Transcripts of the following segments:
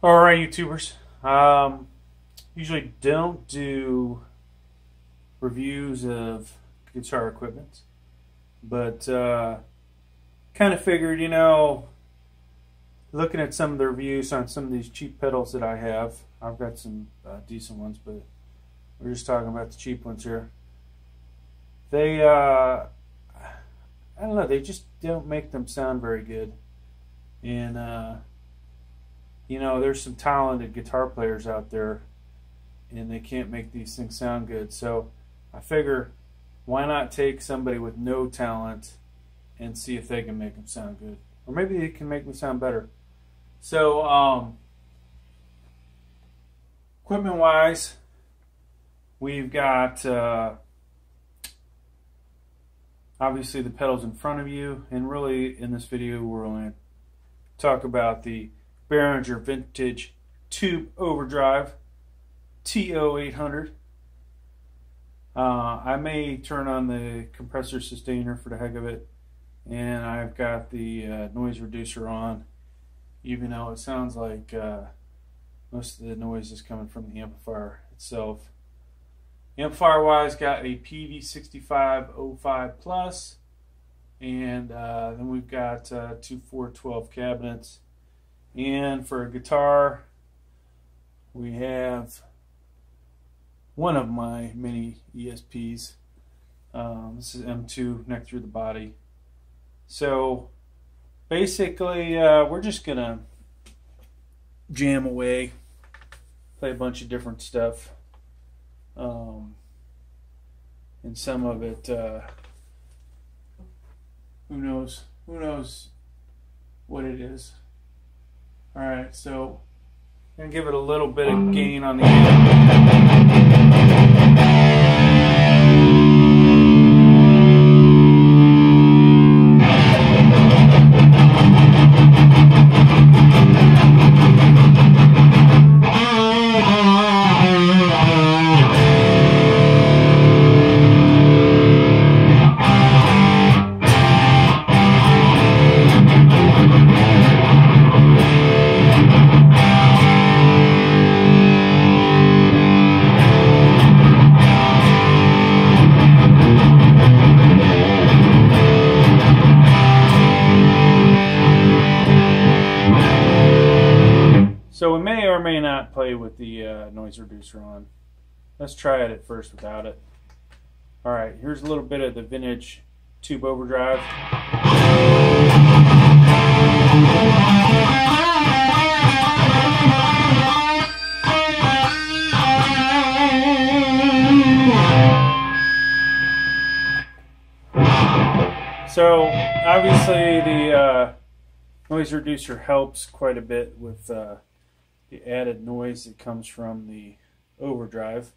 All right, YouTubers. Um, usually don't do reviews of guitar equipment, but uh, kind of figured, you know, looking at some of the reviews on some of these cheap pedals that I have, I've got some uh, decent ones, but we're just talking about the cheap ones here. They, uh, I don't know, they just don't make them sound very good, and. You know, there's some talented guitar players out there and they can't make these things sound good. So I figure why not take somebody with no talent and see if they can make them sound good. Or maybe they can make them sound better. So, um, equipment wise, we've got uh, obviously the pedals in front of you, and really in this video, we're going to talk about the Behringer Vintage Tube Overdrive TO800. Uh, I may turn on the compressor sustainer for the heck of it, and I've got the uh, noise reducer on, even though it sounds like uh, most of the noise is coming from the amplifier itself. Amplifier wise, got a PV6505 Plus, and uh, then we've got uh, two 412 cabinets. And for a guitar, we have one of my mini ESPs. Um, this is M2 neck through the body. So basically, uh, we're just gonna jam away, play a bunch of different stuff. Um, and some of it, uh, who knows? Who knows what it is? All right, so I'm gonna give it a little bit of gain on the So noise reducer on. Let's try it at first without it. All right, here's a little bit of the vintage tube overdrive. So obviously the uh, noise reducer helps quite a bit with uh, the added noise that comes from the overdrive.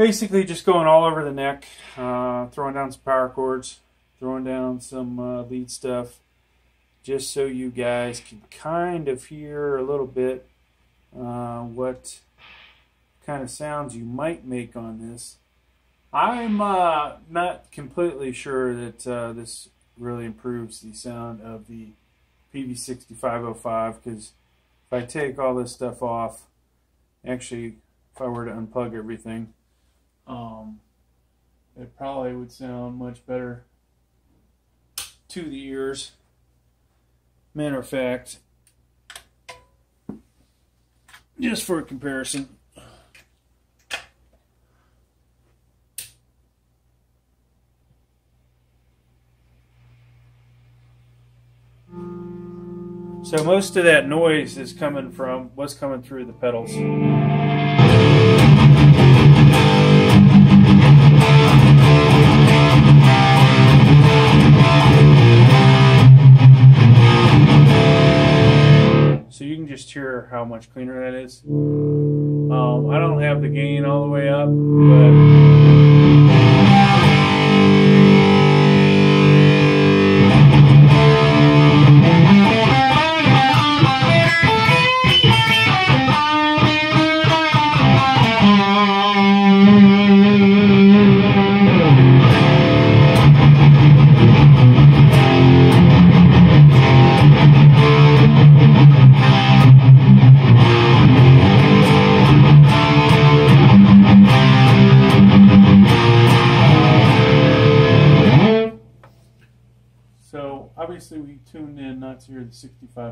Basically just going all over the neck, uh, throwing down some power chords, throwing down some uh, lead stuff, just so you guys can kind of hear a little bit uh, what kind of sounds you might make on this. I'm uh, not completely sure that uh, this really improves the sound of the PV6505 because if I take all this stuff off, actually, if I were to unplug everything, um, it probably would sound much better to the ears. Matter of fact, just for a comparison, So most of that noise is coming from what's coming through the pedals. So you can just hear how much cleaner that is. Um, I don't have the gain all the way up, but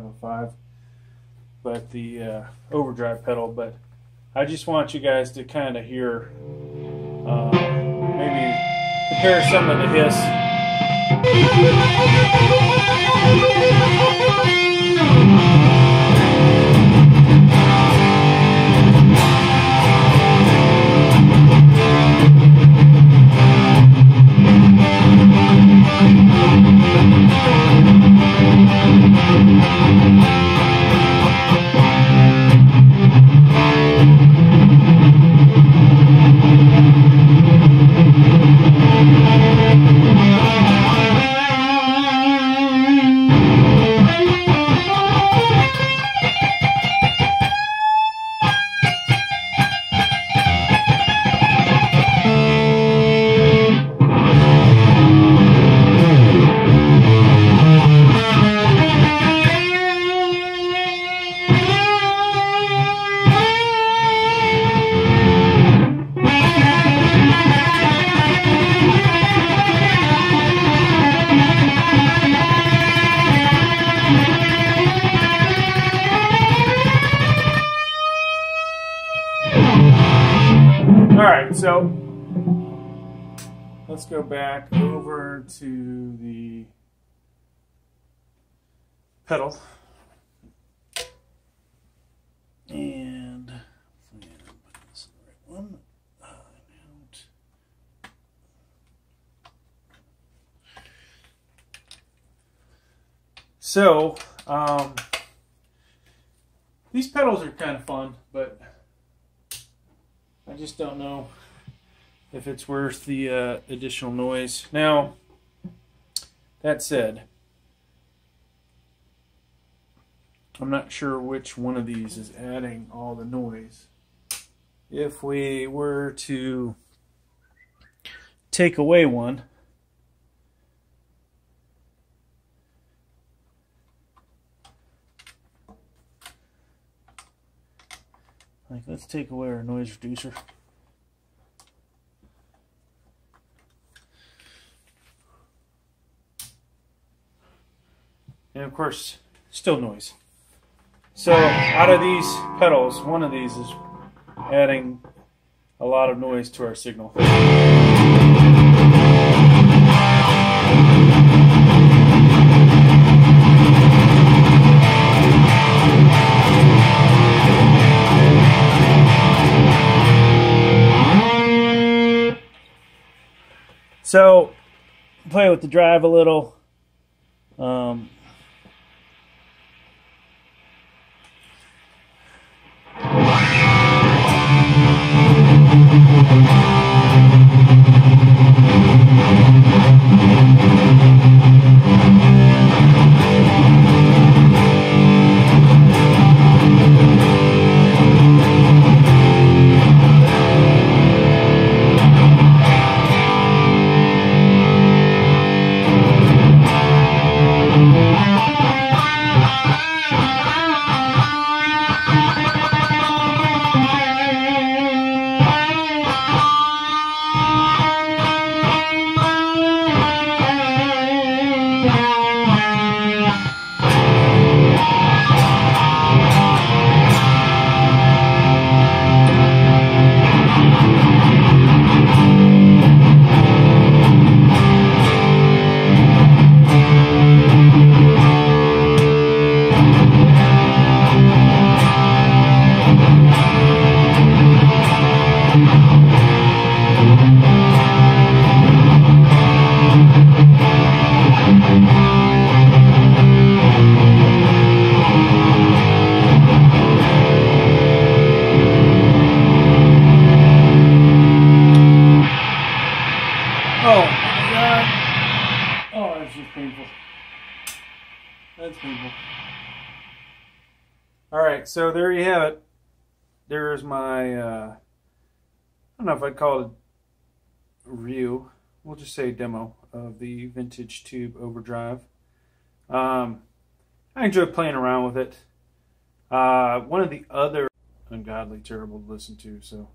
6505, but the uh, overdrive pedal. But I just want you guys to kind of hear, uh, maybe compare some of the hiss. So let's go back over to the pedal. And. So, um, these pedals are kind of fun, but I just don't know if it's worth the uh, additional noise. Now, that said, I'm not sure which one of these is adding all the noise. If we were to take away one, like let's take away our noise reducer. And of course, still noise. So out of these pedals, one of these is adding a lot of noise to our signal. So play with the drive a little. Um, so there you have it. There's my, uh, I don't know if I'd call it a review. We'll just say demo of the Vintage Tube Overdrive. Um, I enjoyed playing around with it. Uh, one of the other ungodly terrible to listen to, so.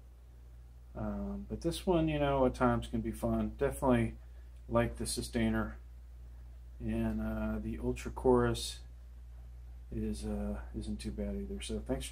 Um, but this one, you know, at times can be fun. Definitely like the Sustainer. And uh, the Ultra Chorus is uh, isn't too bad either. So thanks.